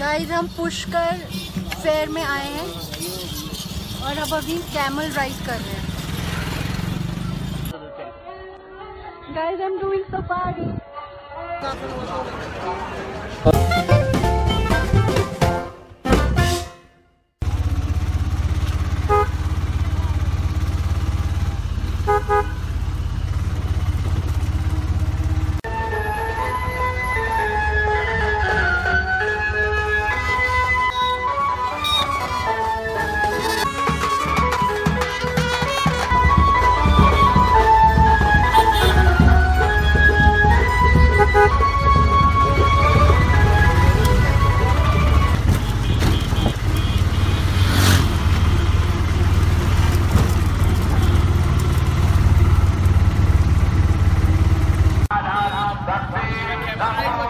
Guys हम Pushkar fair में आए हैं और अब अभी कैमल राइड कर रहे हैं। Guys I am doing safari Nine.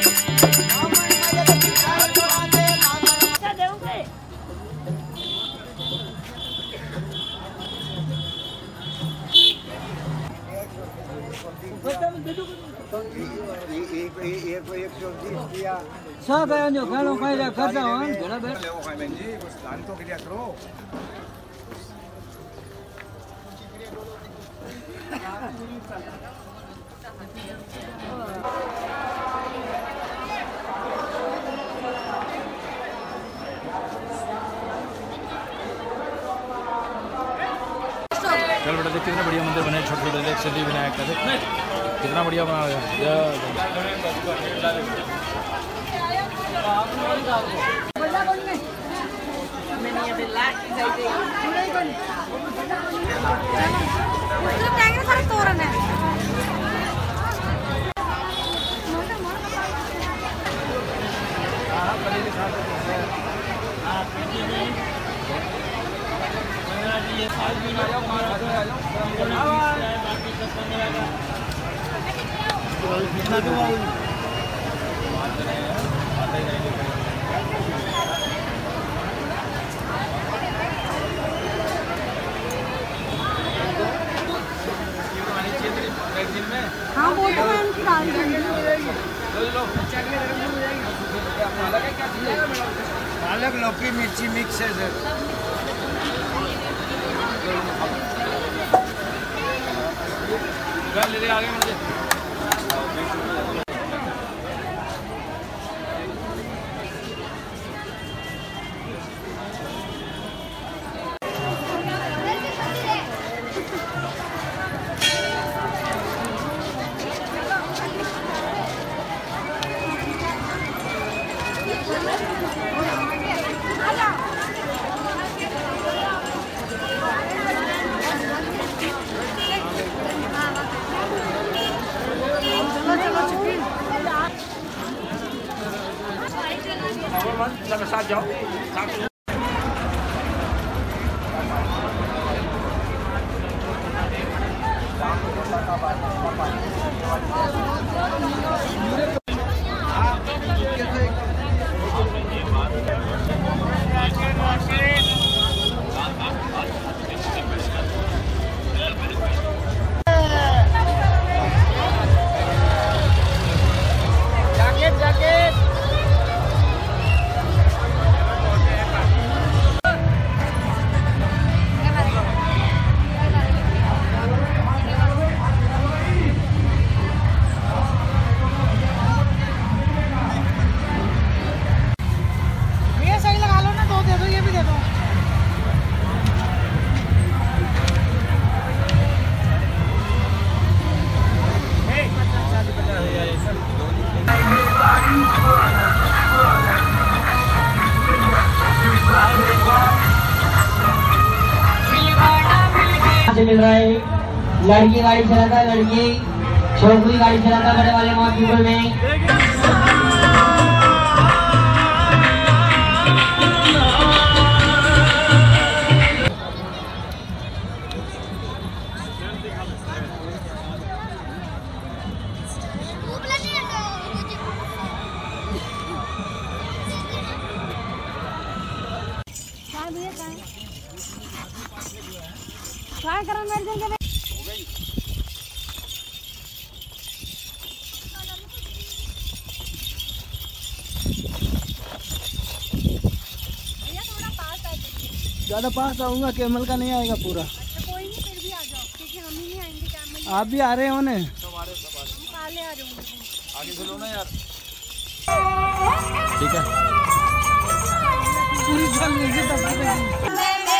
Grabe. चल बेटा देख कितना बढ़िया मंदिर बने छोटे छोटे देख सिद्धि विनायक का देख कितना बढ़िया बना हुआ है तोरण है हाँ वो तो मैं उनकी डाल दूँगी। पालक लौकी मिर्ची मिक्स है सर। ले ले आगे मुझे। से मिल रहा है। लड़की गाड़ी चलाता है, लड़की। छोटी गाड़ी चलाता है, बड़े वाले मौत में। मेरे ज़्यादा पास आऊँगा कैमल का नहीं आएगा पूरा। अच्छा कोई नहीं फिर भी आ जाओ क्योंकि हम ही नहीं आएँगे कैमल आप भी आ रहे हो ने? हम काले आ जाऊँगे। आगे से लो ना यार। ठीक है। पूरी चल लीजिए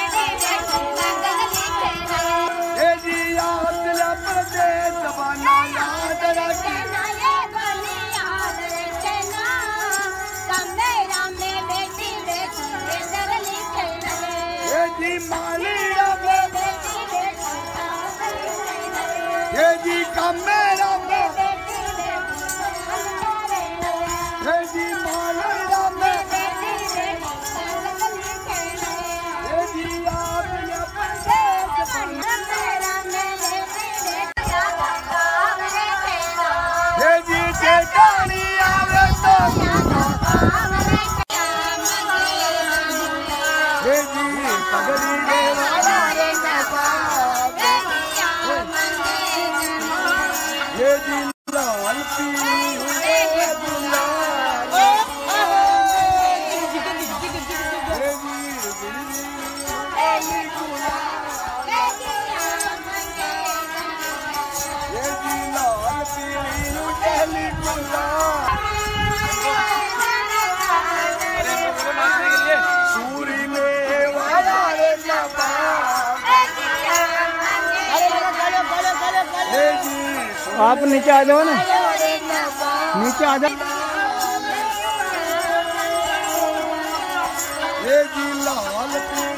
आप नीचे आ जाओ ना। नीचे आ जाओ। हेलो हेलो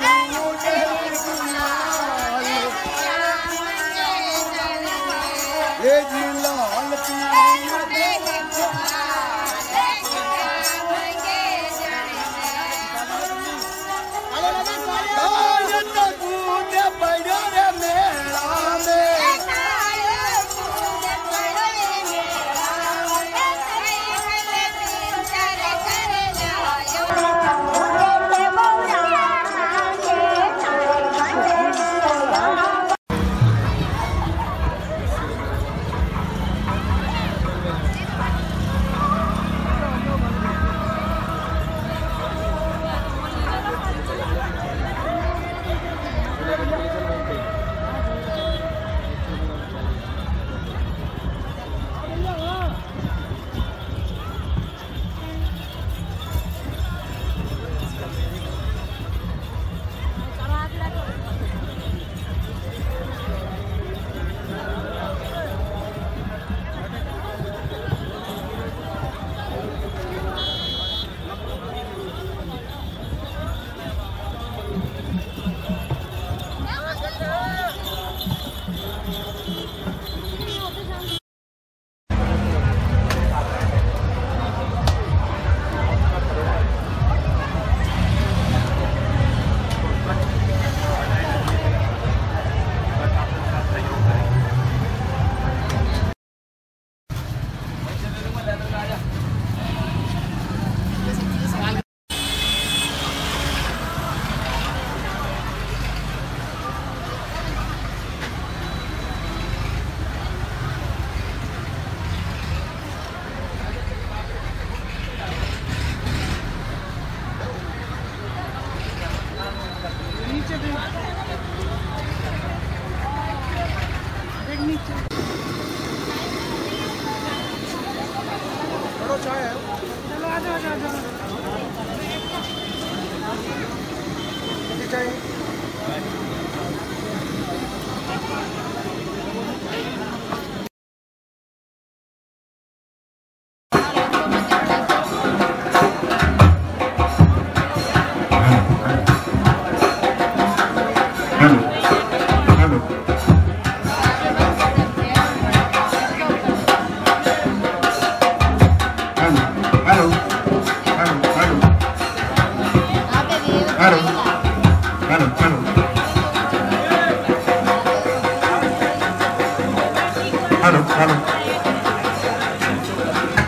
바로 바로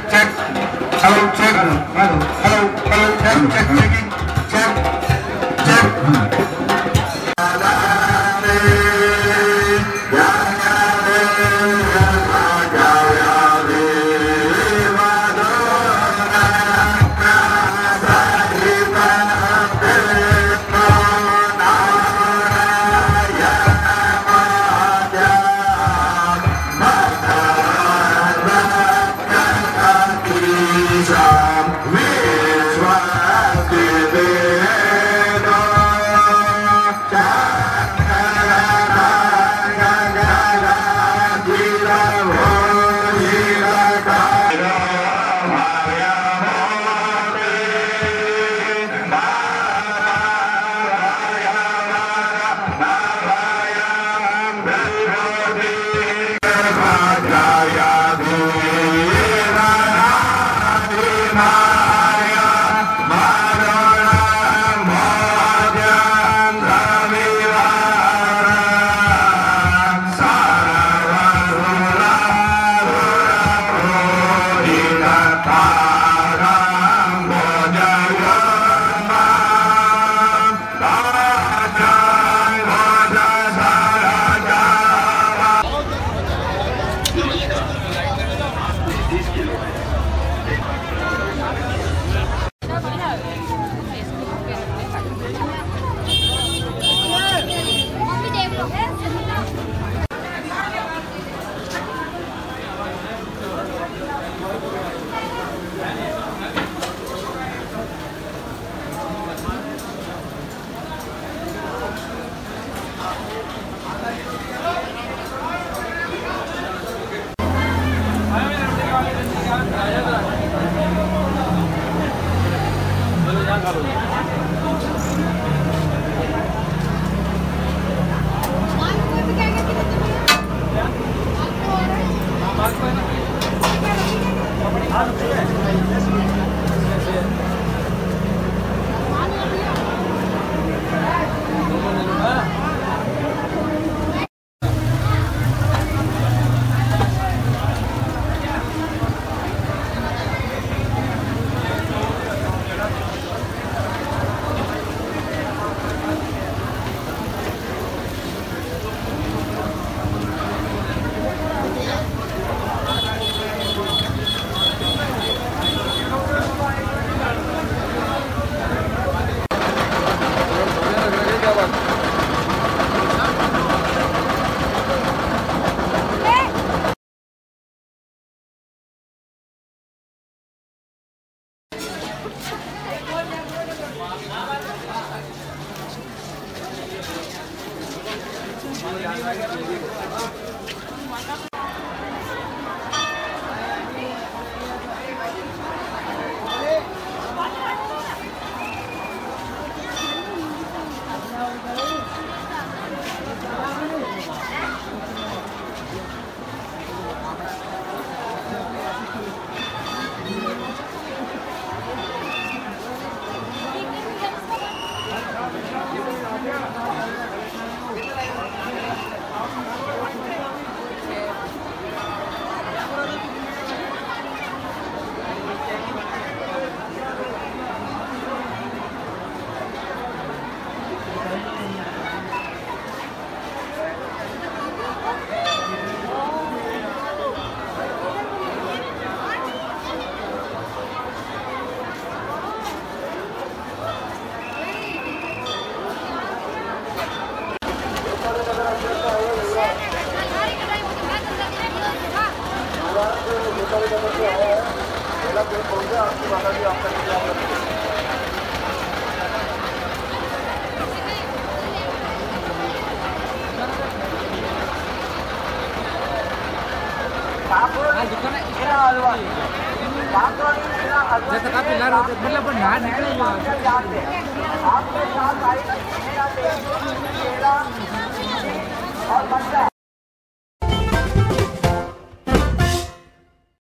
짝 바로 짝 바로 바로 바로 짝 짝짝이 जैसे काफ़ी लार होते मतलब पर ना निकले आपके साथ आई देश केला